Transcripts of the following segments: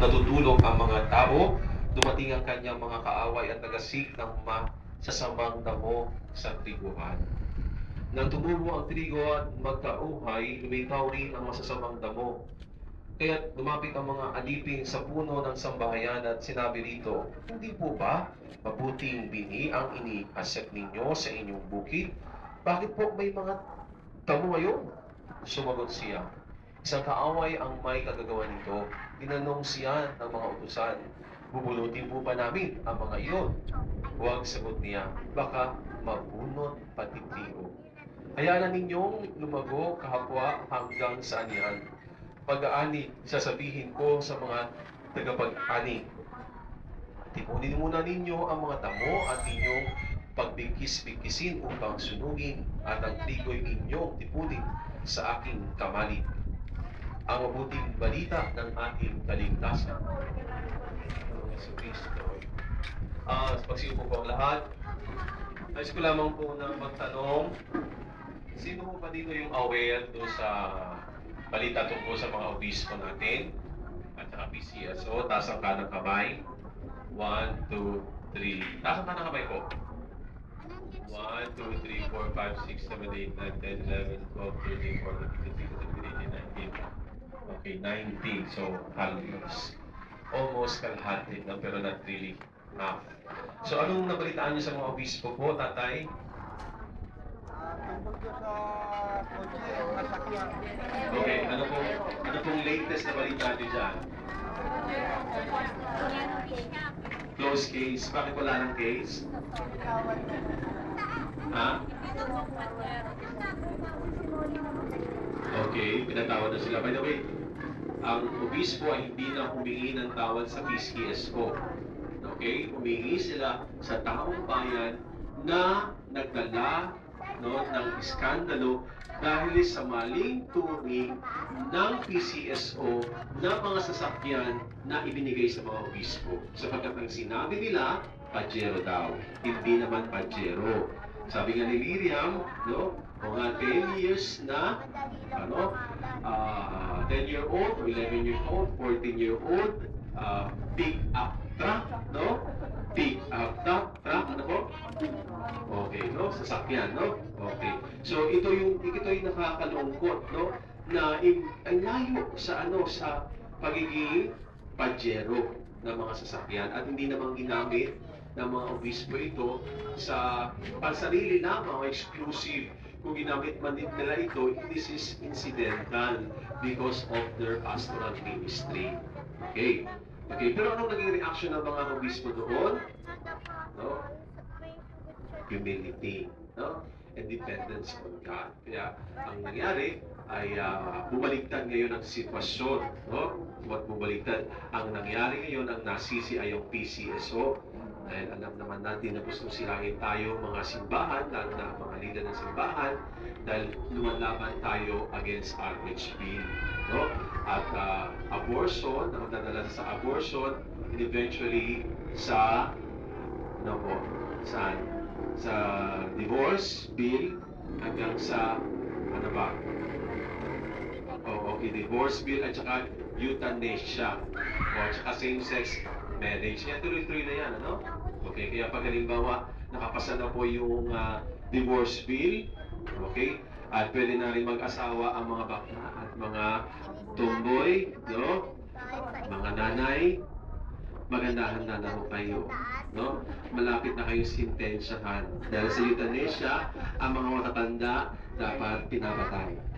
natutulog ang mga tao, dumating ang kanyang mga kaaway at nagasik ng masasamang damo sa triguhan. Nang tumubo ang trigo at magkauhay, lumitaw rin ang masasamang damo. Kaya lumapit ang mga alipin sa puno ng sambahayan at sinabi rito, Hindi po ba mabuting bini ang iniasat ninyo sa inyong bukid? Bakit po may mga damo ngayon? Sumagot siya, Isang kaaway ang may kagagawa nito. Tinanong siya ng mga utusan, Bubulutin po ba namin ang mga iyon? Huwag sagot niya, baka mabunot pati trigo. Hayaan ninyong lumago kahapwa hanggang sa anihan. Pag-aani, sasabihin ko sa mga tagapag-ani. Tipunin muna ninyo ang mga damo at inyong pagbigkis-bigkisin upang sunugin at ang trigo'y inyong tipunin sa aking kamali. Ang mabuting balita ng ating kaligtasan. Yesu Cristo. Ah, pagsiupo po ang lahat. Nais ko lamang po na magtanong, sino po ba dito yung aware do sa balita tungkol sa mga obispo natin? At saka PCSO, taas ang kanang kamay. 1, 2, 3. Taas ang kanang kamay po. 1, 2, 3, 4, 5, 6, 7, 8, 9, 10, 11, 12, 13, 14, 15, 16, 17, 18, 19. Okay, 19. So, halos almost kalahati na pero not really half. So, anong nabalitaan niyo sa mga obispo po, tatay? Okay, ano pong, ano pong latest na balita niyo dyan? Close case. Bakit wala ng case? Ha? Okay, pinatawad na sila. By the way, ang obispo ay hindi na humingi ng tawad sa PCSO. Okay? Humingi sila sa taong bayan na nagdala no, ng iskandalo dahil sa maling turing ng PCSO na mga sasakyan na ibinigay sa mga obispo. Sapagkat ang sinabi nila, Pajero daw. Hindi naman Pajero. Sabi nga ni Miriam, no, mga 10 years na, ano, uh, 10 year old, 11 year old, 14 year old, uh, pick up truck, no? Pick up truck, truck, ano po? Okay, no? Sasakyan, no? Okay. So ito yung ito yung nakakalungkot, no? Na ang layo sa ano sa pagiging pajero ng mga sasakyan at hindi naman ginamit ng mga obispo ito sa pansarili lamang exclusive kung ginamit man din nila ito, this is incidental because of their pastoral ministry. Okay. Okay, pero anong naging reaction ng mga obispo doon? No? humility, no? and dependence on God. Kaya ang nangyari ay uh, bumaliktad ngayon ang sitwasyon, no? What bumaliktad? Ang nangyari ngayon ang nasisi ay yung PCSO. Dahil alam naman natin na gusto sirahin tayo mga simbahan, lalo na mga leader ng simbahan, dahil lumalaban tayo against RH bill. No? At uh, abortion, na magdadala sa abortion, and eventually sa ano po, saan? sa divorce bill hanggang sa ano ba? Oh, okay, divorce bill at saka euthanasia. O, at saka same-sex marriage. Yan, tuloy-tuloy na yan, ano? Okay, kaya pag halimbawa, nakapasa na po yung ah, divorce bill, okay? At pwede na rin mag-asawa ang mga bakla at mga tumboy, no? Mga nanay, magandahan na na kayo. No? Malapit na kayong sintensyahan. Dahil sa euthanasia, ang mga matatanda dapat pinabatay.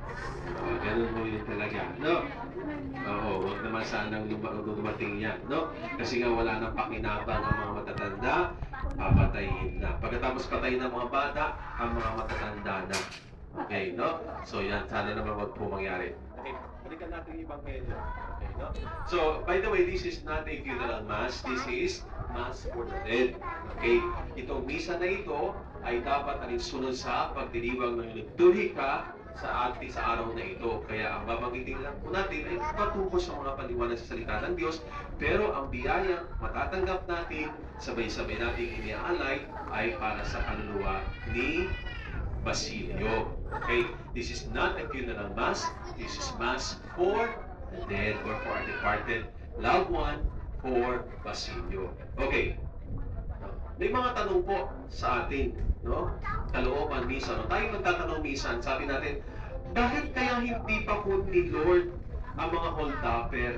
Uh, ganun mo yun talaga. No? Oo, huwag naman sanang luma- dumating yan. No? Kasi nga wala nang pakinabang ang mga matatanda, papatayin na. Pagkatapos patayin ng mga bata, ang mga matatanda na. Okay, no? So yan, sana naman wag po mangyari. Okay, balikan natin yung ibang medyo. Okay, no? So, by the way, this is not a funeral mass. This is mass for the dead. Okay? Itong misa na ito ay dapat alinsunod sa pagdiriwang ng liturhika sa ating sa araw na ito. Kaya ang babanggitin lang po natin ay patungo sa mga paliwanag sa salita ng Diyos. Pero ang biyayang matatanggap natin, sabay-sabay nating iniaalay, ay para sa kaluluwa ni Basilio. Okay? This is not a funeral mass. This is mass for the dead or for our departed loved one or Basilio. Okay. May mga tanong po sa atin, no? Kalooban minsan. No? Tayo nagtatanong minsan, sabi natin, bakit kaya hindi pa po ni Lord ang mga holdupper,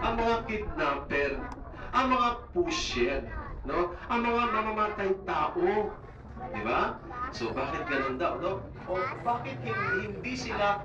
ang mga kidnapper, ang mga pusher, no? Ang mga mamamatay tao, di ba? So bakit ganun daw, no? O bakit hindi sila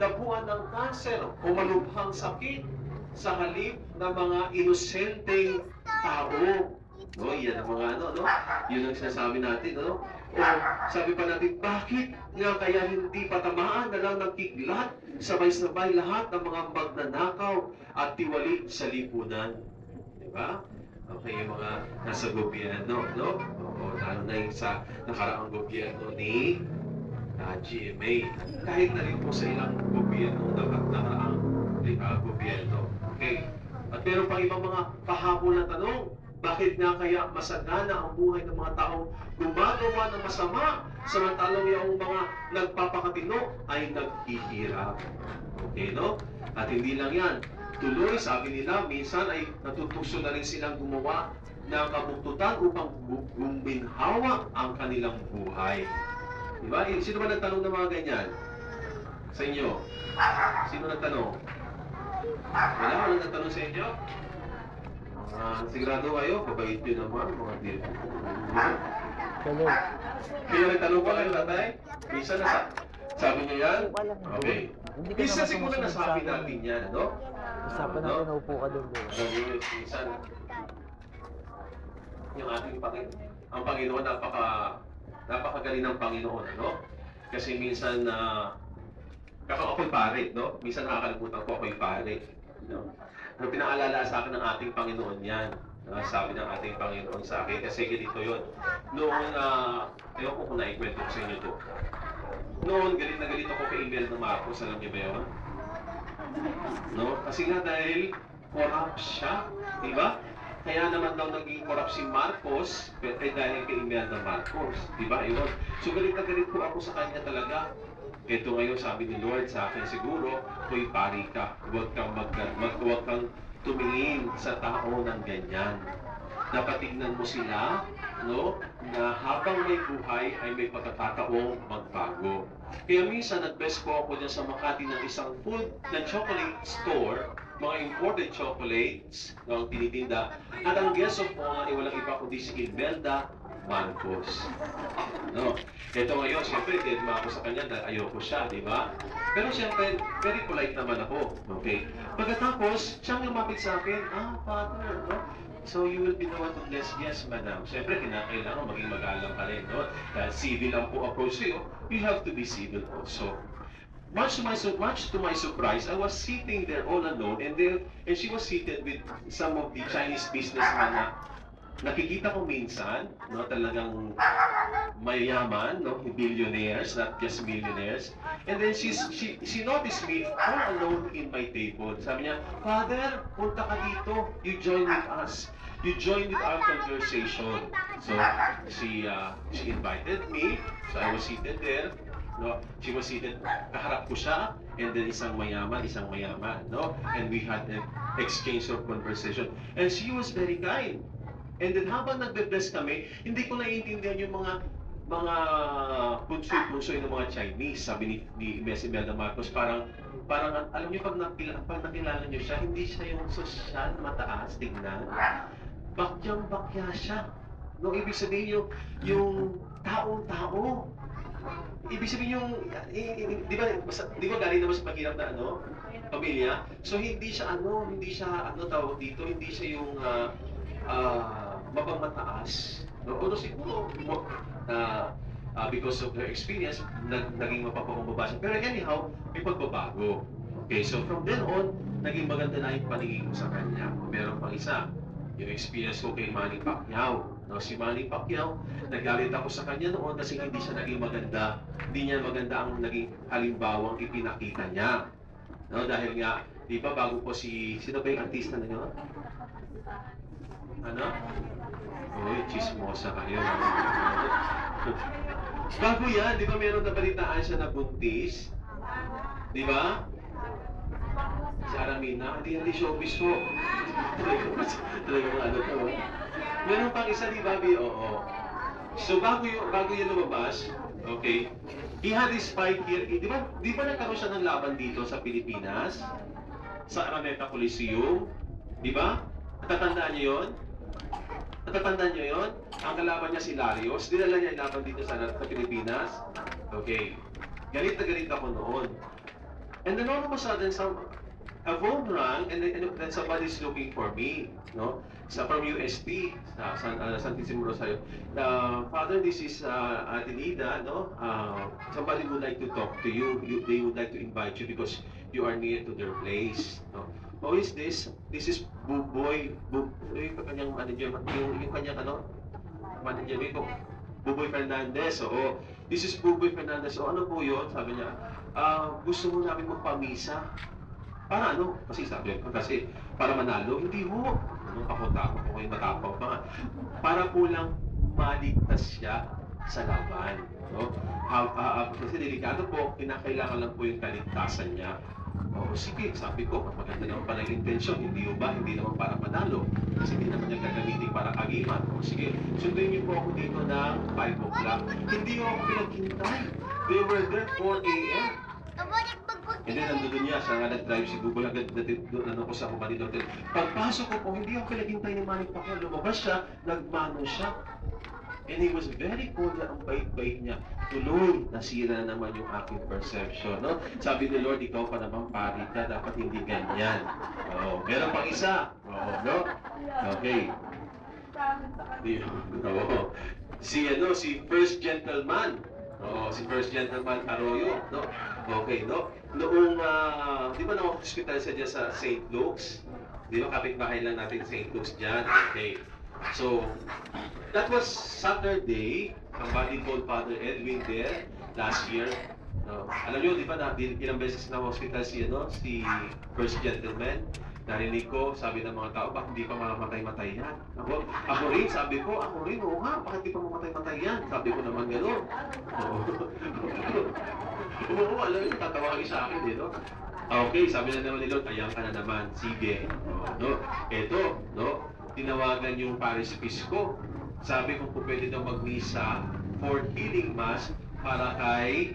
dapuan ng kanser o malubhang sakit sa halip ng mga inosenteng tao? No, yan ang mga ano, no? Yun ang sinasabi natin, no? O sabi pa natin, bakit nga kaya hindi patamaan na lang ng kiglat sabay-sabay lahat ng mga magnanakaw at tiwali sa lipunan? Di ba? Okay, yung mga nasa gobyerno, no? O, lalo na yung sa nakaraang gobyerno ni ah, GMA. Kahit na rin po sa ilang gobyerno na nakaraang uh, gobyerno. Okay? At meron pang ibang mga pahabol na tanong. Bakit nga kaya masagana ang buhay ng mga taong gumagawa ng masama samantalang yung mga nagpapakatino ay naghihirap? Okay, no? At hindi lang yan. Tuloy, sabi nila, minsan ay natutukso na rin silang gumawa ng kabuktutan upang gu- guminhawa ang kanilang buhay. Di ba? Eh, Sino ba nagtanong ng mga ganyan? Sa inyo? Sino nagtanong? Wala? Wala nagtanong sa inyo? Ah, sigurado kayo, babait yun naman, mga dito. Hello. Kaya nagtanong pa kayo, tatay? Minsan na sa... Sabi niyo yan? Okay. Ka naman siguro sumusunod nasabi sa akin. natin yan, no? Usapan No? natin, naupo ka doon. bro. Alam niyo, minsan, yung ating Panginoon, ang Panginoon, napaka, napakagaling ng Panginoon, ano? Kasi minsan, na kako ako'y pare, no? Minsan nakakalimutan ko ako'y pare, no? Pero pinaalala sa akin ng ating Panginoon yan. na sabi ng ating Panginoon sa akin, kasi ganito yun. Noong, uh, ewan ko kung naikwento ko sa inyo to. Noon, galit na galit ako kay Imelda Marcos, alam niyo ba yun? No? Kasi nga dahil corrupt siya, di ba? Kaya naman daw naging corrupt si Marcos, eh, dahil kay Imelda Marcos, di ba? Yun. So galit na galit po ako sa kanya talaga. Ito ngayon sabi ni Lord sa akin siguro, hoy pari ka, huwag kang mag, mag huwag kang tumingin sa tao ng ganyan. Napatignan mo sila, no, na habang may buhay ay may pagkakataong magbago. Kaya minsan nag-best po ako dyan sa Makati ng isang food na chocolate store, mga imported chocolates na ang tinitinda. At ang guest of honor ay walang iba kundi si Imelda Marcos. No. Ito ngayon, siyempre, dead ma ako sa kanya dahil ayoko siya, di ba? Pero siyempre, very polite naman ako. Okay? Pagkatapos, siyang lumapit sa akin, ah, father, no? So you will be the one to bless, yes, madam. Siyempre, kinakailangan maging magalang ka rin, no? Dahil civil ang po approach sa'yo, you have to be civil also. Much to my much to my surprise, I was sitting there all alone, and there, and she was seated with some of the Chinese businessmen na nakikita ko minsan, no, talagang mayaman, no, billionaires, not just millionaires. And then she's, she, she noticed me all alone in my table. Sabi niya, Father, punta ka dito. You join with us. You join with our conversation. So she uh, she invited me. So I was seated there. No, she was seated, kaharap ko siya, and then isang mayaman, isang mayaman, no? And we had an exchange of conversation. And she was very kind. And then habang nagbe-bless kami, hindi ko naiintindihan yung mga mga punsoy-punsoy ng mga Chinese, sabi ni, ni Messi Imelda Marcos, parang, parang, alam niyo, pag, nakila, pag nakilala niyo siya, hindi siya yung sosyal, mataas, tingnan. Bakyang bakya siya. No, ibig sabihin yung, yung taong-tao. Ibig sabihin yung, di ba, di ba galing naman sa mahirap na ano, pamilya? So hindi siya ano, hindi siya ano tawag dito, hindi siya yung ah ah, mapamataas. No, although siguro ah, ah, because of her experience, nag, naging mapapakumbaba siya. Pero anyhow, may pagbabago. Okay, so from then on, naging maganda na yung paningin ko sa kanya. Meron pang isa, yung experience ko kay Manny Pacquiao. No, si Manny Pacquiao, nagalit ako sa kanya noon kasi hindi siya naging maganda. Hindi niya maganda ang naging halimbawang ipinakita niya. No, dahil nga, di ba bago po si, sino ba yung artista na yun? Ano? Uy, chismosa kayo. bago yan, di ba meron na balitaan siya na buntis? Di ba? Si Aramina, hindi hindi showbiz po. Talagang, ano to. Meron pang isa ni Bobby, oo. So bago yung, bago yan lumabas, okay, he had this fight here. Eh, Di ba, di ba nagkaroon siya ng laban dito sa Pilipinas? Sa Araneta Coliseum? Di ba? Natatandaan niyo yun? Natatandaan niyo yun? Ang kalaban niya si Larios. Dinala niya laban dito sa, sa Pilipinas. Okay. Galit na galit ako noon. And then all of a sudden, some, a phone rang and then, and then somebody's looking for me. No? Sa from UST, sa San, uh, Santissimo Rosario. Uh, Father, this is uh, Atenida, no? Uh, somebody would like to talk to you. you. They would like to invite you because you are near to their place. No? Who is this? This is Buboy. Bu yung kanyang manager, yung, yung kanyang ano? Manager ko. Buboy Fernandez. Oo. This is Buboy Fernandez. O ano po yun? Sabi niya, ah, gusto mo namin magpamisa. Para ano? Kasi sabi ko, kasi para manalo. Hindi ho. Ano, ako tapos ako kayo matapang pa. nga. Para po lang maligtas siya sa laban. No? Ha, ha, ha, kasi delikado po, kinakailangan lang po yung kaligtasan niya. Oo, sige, sabi ko, maganda naman pala yung intention, hindi ba? Hindi naman para manalo. Kasi hindi naman niya gagamitin para kagiman. O sige, sunduin niyo po ako dito ng 5 o'clock. Hindi ako pinaghintay. They were there 4 a.m. And then nandun niya, siya nga nag-drive si Google agad doon ano ko sa Kumani Hotel. Pagpasok ko po, hindi ako pinaghintay ni Manny Pacquiao. Lumabas siya, nagmano siya. And he was very cordial, ang bait-bait niya. Tuloy, nasira na naman yung aking perception. No? Sabi ni Lord, ikaw pa naman pari ka, dapat hindi ganyan. Oo, meron pang isa. Oo, no? Okay. Oo. Si ano, si First Gentleman. Oo, si First Gentleman Arroyo, no? Okay, no? Noong, ah, di ba na-hospital siya dyan sa St. Luke's? Di ba kapitbahay lang natin St. Luke's dyan? Okay. So, that was Saturday. Somebody called Father Edwin there last year. No. Alam niyo, di ba, na, ilang beses na hospital si, ano, si First Gentleman? Narinig ko, sabi ng mga tao, bakit hindi pa mamamatay-matay yan? Ako, ako rin, sabi ko, ako rin, oo nga, bakit di pa mamatay-matay yan? Sabi ko naman gano'n. Oo, oo, alam niyo, tatawagin sa akin, eh, no? Okay, sabi na naman ni Lord, ayan ka na naman, sige. Oo, no? Eto, no? Tinawagan yung Paris Pisco. Sabi ko kung pwede daw magmisa for healing mass para kay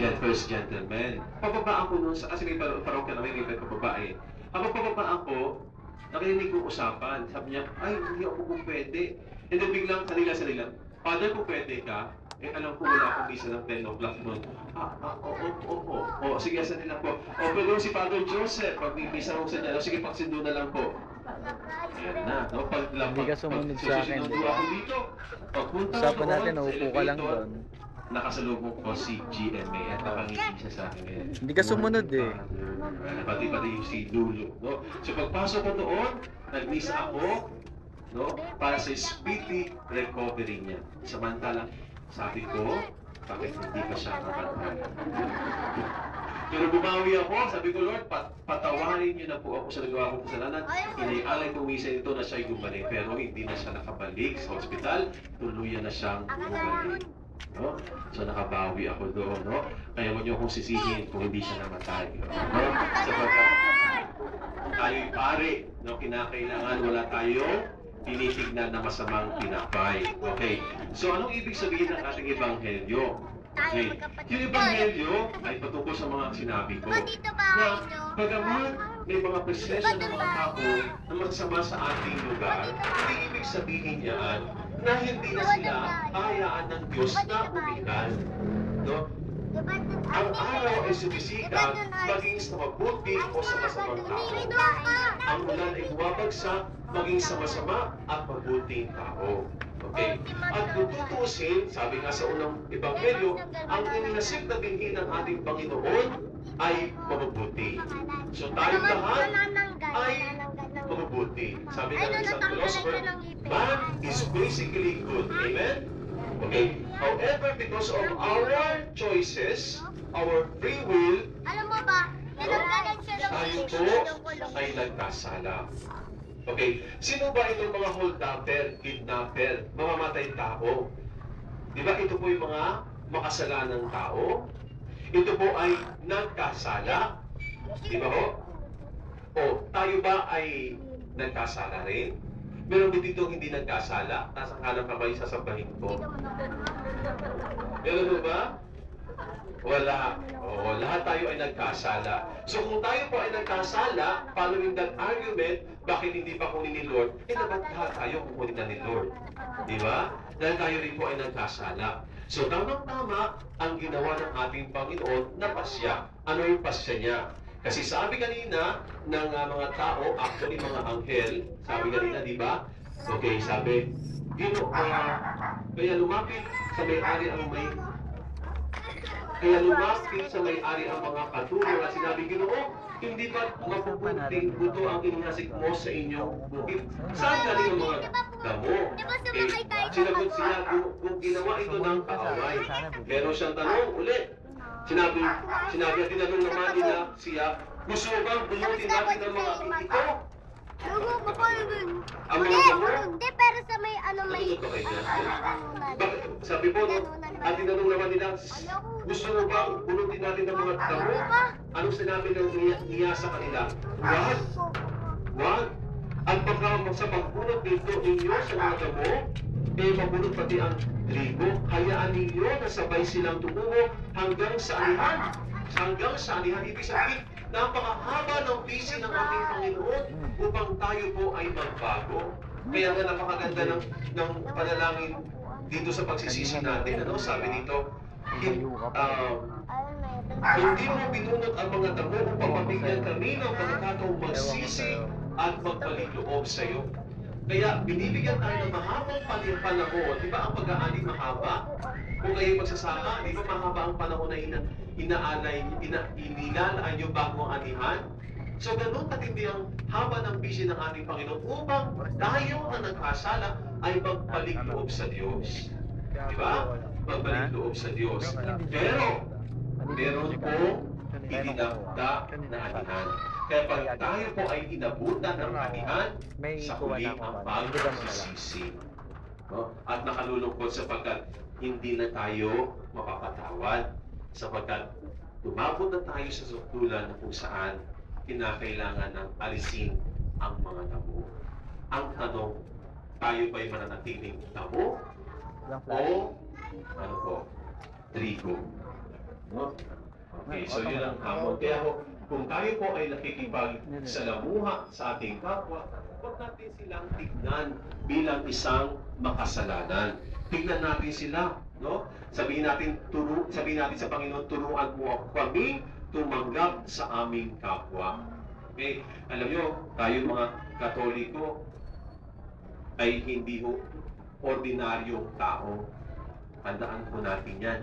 Gen First Gentleman. Pababa ako noon, sa, kasi may par- parokya namin, may pababa eh. Habang pababa ako, nakinig ko usapan. Sabi niya, ay, hindi ako kung pwede. And then biglang kanila sa nila, Father, kung pwede ka, eh alam ko wala akong misa ng 10 o'clock noon. Ah, ah, oo, oo, oo. Oo, sige, sa nila po. O, pwede mo si Father Joseph, pag may misa mo sa niya, sige, pagsindo na lang po. Hindi ka sumunod sa akin, di ba? Usapan natin, naupo ka lang doon. nakasalubong ko si GMA at nakangiti siya sa akin. eh. Hindi ka sumunod eh. Pati pati yung si Lulu. No? So pagpasok ko doon, nag-miss ako no? para sa speedy recovery niya. Samantalang sabi ko, bakit hindi pa siya nakatay? Pero bumawi ako, sabi ko, Lord, pat patawarin niyo na po ako sa nagawa kong kasalanan. Inaialay ko minsan ito na siya'y gumaling, pero hindi na siya nakabalik sa ospital. Tuluyan na siyang gumaling. No? So nakabawi ako doon, no? Kaya huwag niyo akong sisihin kung hindi siya namatay. No? Sapagkat tayo'y pare, no? Kinakailangan wala tayong tinitignan na masamang tinapay. Okay. So anong ibig sabihin ng ating ebanghelyo? Okay. Yung ebanghelyo ay patungkol sa mga sinabi ko. Dito ba Na ito? bagaman may mga presensya ng mga tao na masama sa ating lugar, hindi ibig sabihin yan na hindi na sila hayaan ng Diyos na umikan. No? Ang araw ay sumisika maging sa mabuti o sa masamang tao. Ang ulan ay bumabagsak maging sa masama at mabuting tao. Okay? At kung tutusin, sabi nga sa unang ebanghelyo, ang ininasip na binhi ng ating Panginoon ay mabubuti. So tayong lahat ay mabubuti. Sabi nga ng isang philosopher, man is basically good. Amen? Okay? However, because of our choices, our free will, Alam mo ba, tayo po ay nagkasala. Okay, sino ba itong mga hold-upper, kidnapper, mamamatay tao? Di ba ito po yung mga makasalanang tao? Ito po ay nagkasala. Di ba ho? O, tayo ba ay nagkasala rin? Meron ba dito hindi nagkasala? Nasa kanan kamay sasabahin ko. Meron ba? Wala. Oo, lahat tayo ay nagkasala. So kung tayo po ay nagkasala, following that argument, bakit hindi pa kunin ni Lord? Eh, dapat lahat tayo kukunin na ni Lord. Di ba? Dahil tayo rin po ay nagkasala. So tamang-tama ang ginawa ng ating Panginoon na pasya. Ano yung pasya niya? Kasi sabi kanina ng ah, mga tao, actually mga anghel, sabi kanina, di ba? Okay, sabi, Gino, ah, kaya lumapit sa may-ari ang may kaya lumapit sa may-ari ang mga katulong at sinabi, Ginoo, hindi ba mapupunting buto ang inihasik mo sa inyong bukid? Saan galing ang mga damo? Eh, sinagot siya, kung ginawa ito ng kaaway. Meron siyang tanong ulit. Sinabi, sinabi at tinanong naman nila siya, gusto mo bang bulutin natin ang mga ito? Oo, papalagin. Ang Hindi, hindi, pero sa may ano may... Ano? Sabi po, at tinanong naman nila, gusto mo bang bulutin natin ang mga damo? Anong sinabi ng niya, niya sa kanila? Wag, wag. At baka sa pagbunot dito ninyo sa mga damo, eh mabunot pati ang trigo. Hayaan ninyo na sabay silang tumungo hanggang sa anihan. Hanggang sa anihan. Ibig sabihin, napakahaba ng pisi ng ating Panginoon upang tayo po ay magbago. Kaya nga napakaganda ng, ng panalangin dito sa pagsisisi natin. Ano? Sabi dito, ah, hindi mo binunot ang mga damo upang mabigyan kami ng pagkakataong magsisi at magbalik loob sa iyo. Kaya binibigyan tayo ng mahabang panahon. Di ba ang pag-aani mahaba? Kung kayo magsasaka, di ba mahaba ang panahon na ina, inaalay, ina, inilalaan nyo bago ang anihan? So ganun katindi ang haba ng bisyo ng ating Panginoon upang tayo na nagkasala ay magbalik loob sa Diyos. Di ba? Magbalik sa Diyos. Pero, meron po idinakda na anihan. Kaya pag tayo po ay inabutan ng anihan, May sa huli ang Hindi ba mo na lang? pagsisisi. No? At nakalulungkot sapagkat hindi na tayo mapapatawad sapagkat tumabot na tayo sa sukdulan na kung saan kinakailangan ng alisin ang mga tabo. Ang tanong, tayo ba'y mananatiling tabo o ano po, trigo. No? Okay, so yun ang hamon. Kaya ho, kung tayo po ay nakikipag sa lamuha sa ating kapwa, huwag natin silang tignan bilang isang makasalanan. Tignan natin sila, no? Sabihin natin, turo, sabihin natin sa Panginoon, turuan mo kami tumanggap sa aming kapwa. Okay? Alam nyo, tayo mga Katoliko ay hindi ho ordinaryong tao. Tandaan po natin yan.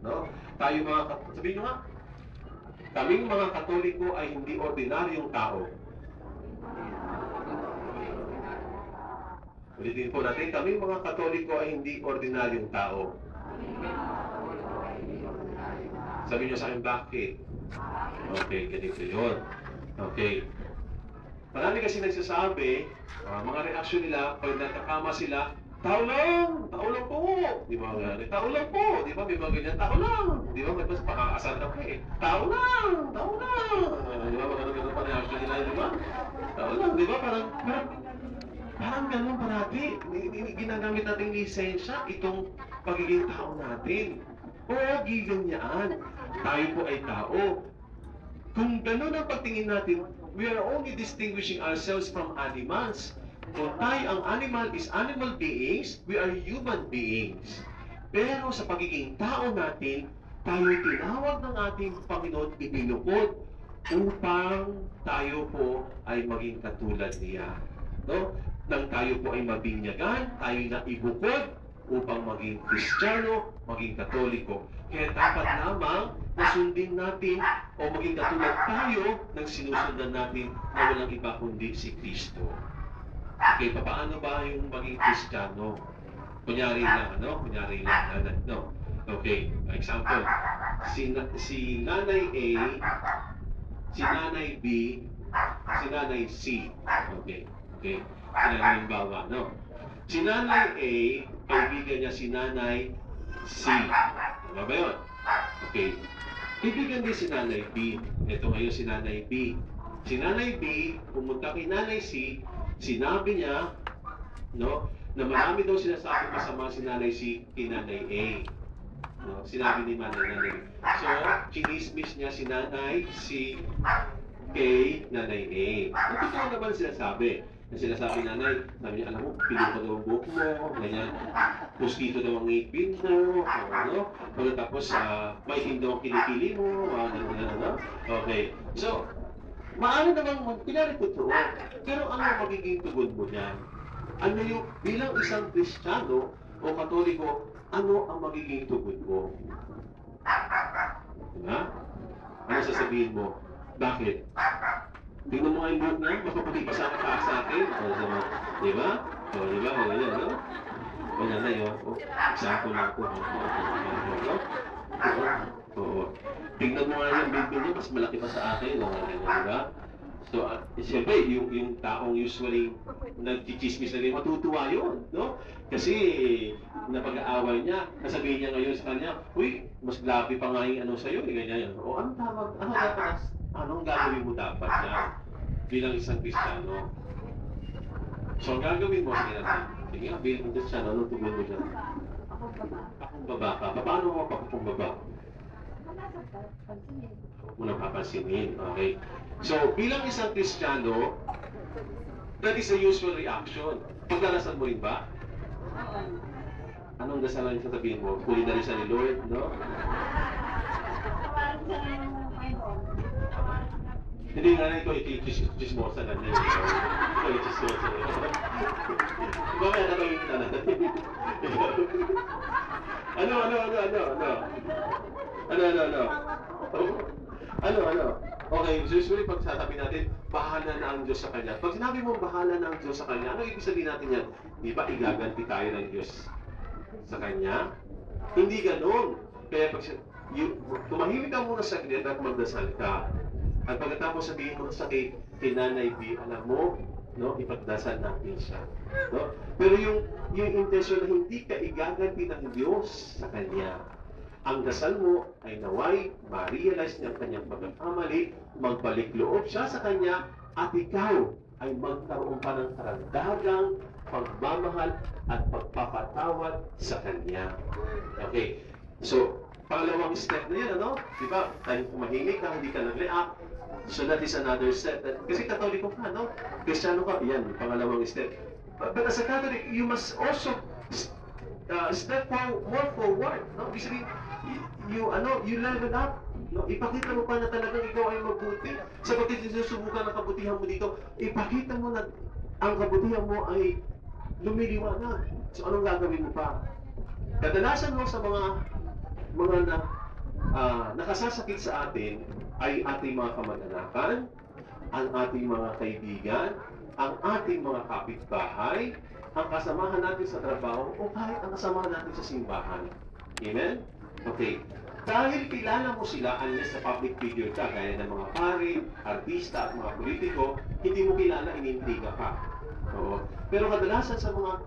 No? Tayo mga, sabihin nyo nga, kaming mga Katoliko ay hindi ordinaryong tao. Ulitin po natin, kaming mga Katoliko ay hindi ordinaryong tao. Sabihin nyo sa akin, bakit? Okay, ganito yun. Okay. Marami kasi nagsasabi, ah, mga reaksyon nila, pag nakakama sila, tao lang, tao lang po. Di ba nga? Tao lang po. Di ba? May mga ganyan, tao lang. Di ba? May mas pakakasal ka eh. Tao lang, tao lang. Di ba? Mga ganun pa reaksyon nila, di ba? Tao lang, di ba? Parang, parang, parang ganun parati. Ginagamit natin lisensya itong pagiging tao natin. Oo, gigan yan. Tayo po ay tao. Kung ganun ang pagtingin natin, we are only distinguishing ourselves from animals. Tayo ang animal is animal beings, we are human beings. Pero sa pagiging tao natin, tayo tinawag ng ating Panginoon ibinukod upang tayo po ay maging katulad niya. No? Nang tayo po ay mabinyagan, tayo na ibukod upang maging Kristiyano, maging Katoliko. Kaya dapat lamang na sundin natin o maging katulad tayo ng sinusundan natin na walang iba kundi si Kristo. Okay, paano ba yung maging Kristiyano? Kunyari lang, ano? Kunyari lang, ano? no? Okay, example, si, si Nanay A, si Nanay B, si Nanay C. Okay, okay. Halimbawa, no? Si Nanay A, kaibigan niya si Nanay C. Tama ba yun? Okay. Kaibigan din si Nanay B. Ito ngayon si Nanay B. Si Nanay B, pumunta kay Nanay C, sinabi niya, no, na marami daw sinasabi masama si Nanay C kay Nanay A. No, sinabi ni Nanay Nanay. So, chinismis niya si Nanay C kay Nanay A. At totoo naman sinasabi. Na sinasabi nanay, sabi niya, alam mo, pa daw ang buhok mo, ganyan. Mosquito daw ang ngipin mo, ano? Pagkatapos, uh, maitim daw ang kilikili mo, mga ganyan, ano? Okay. So, maano naman mo, pinari totoo. Pero ano ang magiging tugon mo niyan? Ano yung, bilang isang Kristiyano o Katoliko, ano ang magiging tugon mo? Diba? Ano sasabihin mo? Bakit? Tingnan mo nga yung buhok niya, mapaputi pa sa pa sa akin. O, diba? Diba? O, diba? O, ganyan, no? O, yan na yun. O, example lang po. no? Oo. Oo. Tingnan mo nga yung baby niya, mas malaki pa sa akin. O, ganyan, diba? So, uh, siyempre, yung, yung taong usually nagchichismis na rin, matutuwa yun, no? Kasi, napag-aaway niya, nasabihin niya ngayon sa kanya, Uy, mas grabe pa nga yung ano sa'yo, eh, ganyan yan. O, anong tawag, ano dapat, anong gagawin mo dapat yan bilang isang Kristiyano? So, ang gagawin mo, sige natin, sige nga, bilang Kristiyano, anong tugon mo dyan? Akong baba ka. Paano mo pakakong baba? Huwag nang papansinin, okay? So, bilang isang Kristiyano, that is the usual reaction. Pagdarasan mo rin ba? Anong dasalan yung sasabihin mo? Huli na rin siya ni Lord, no? Hindi nga na ito, i-chismosa na niya. Ito, i-chismosa na niya. Mamaya na kami kita na. Ano, ano, ano, ano, ano? Ano, ano, ano? Ano, ano? Okay, usually pag sasabi natin, bahala na ang Diyos sa Kanya. Pag sinabi mo, bahala na ang Diyos sa Kanya, ano ibig sabihin natin yan? Di ba igaganti tayo ng Diyos sa Kanya? Hindi ganun. Kaya pag you, tumahimik ka muna sa saglit at magdasal ka. At pagkatapos sabihin mo sa kay, kay B, alam mo, no, ipagdasal natin siya. No? Pero yung, yung intention na hindi ka igaganti ng Diyos sa Kanya. Ang dasal mo ay naway, ma-realize niya ang kanyang pagkakamali, magbalik loob siya sa Kanya, at ikaw ay magkaroon pa ng karagdagang pagmamahal at pagpapatawad sa Kanya. Okay. So, pangalawang step na yan, ano? Di ba? Tayo tumahimik na hindi ka nag-react. So that is another step. That- Kasi katoliko ka, no? Kristiyano ka, yan, pangalawang step. But, but as a Catholic, you must also uh, step more forward, no? Ibig sabihin, you, ano, you level up. No, ipakita mo pa na talagang ikaw ay mabuti. Sapagkat sinusubukan ng kabutihan mo dito, ipakita mo na ang kabutihan mo ay lumiliwanag. So anong gagawin mo pa? Kadalasan mo sa mga mga na, ah, nakasasakit sa atin ay ating mga kamag-anakan, ang ating mga kaibigan, ang ating mga kapitbahay, ang kasamahan natin sa trabaho, o kahit ang kasamahan natin sa simbahan. Amen? Okay. Dahil kilala mo sila unless sa public figure ka, gaya ng mga pari, artista at mga politiko, hindi mo kilala, inintriga ka. Oo. Pero kadalasan sa mga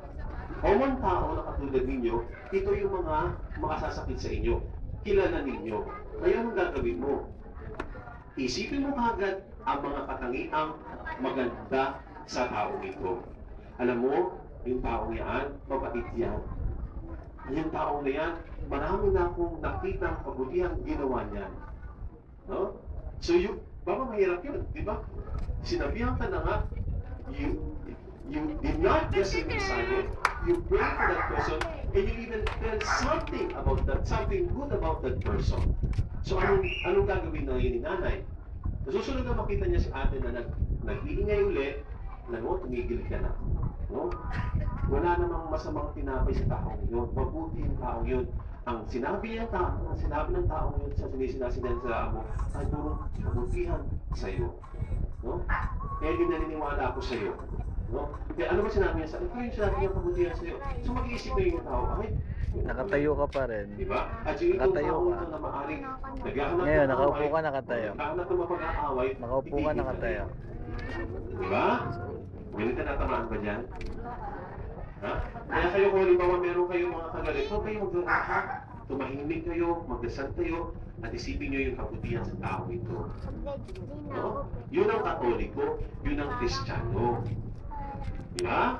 common tao na katulad ninyo, ito yung mga makasasakit sa inyo. Kilala ninyo. Kaya anong gagawin mo? Isipin mo kagad ang mga katangiang maganda sa taong ito. Alam mo, yung taong yan, mabait yan. Yung taong na yan, marami na akong nakitang kabutihang ginawa niyan. No? So, you, baka mahirap yun, di ba? Sinabihan ka na nga, you, you did not just remain silent, you pray for that person, and you even tell something about that, something good about that person. So, anong, anong gagawin na yun ni nanay? Susunod na makita niya si ate na nag, nag-iingay ulit, na no, tumigil ka na. No? Wala namang masamang tinapay sa taong yun. Mabuti yung taong yun. Ang sinabi niya tao, ang sinabi ng taong yun sa sinisinasinan sa amo, ay puro kabutihan sa iyo. No? Kaya din naniniwala ako sa iyo. No? Kaya ano ba sinabi niya sa ito yung sinabi niya kabutihan sa iyo. So mag-iisip na yung tao, ay, Nakatayo ka pa rin. Di ba? At yung Nakatayo ka. na maaring Ngayon, ng nakaupo ka, nakatayo. Naghahanap ng mapag-aaway. Nakaupo ka, nakatayo. Di ba? Ganito natamaan ba dyan? Ha? Kaya kayo kung halimbawa meron kayong mga kagalit, huwag kayong magdala ha? tumahimik kayo, magdasal kayo, at isipin nyo yung kabutihan sa tao ito. No? Yun ang katoliko, yun ang kristyano. Di ba?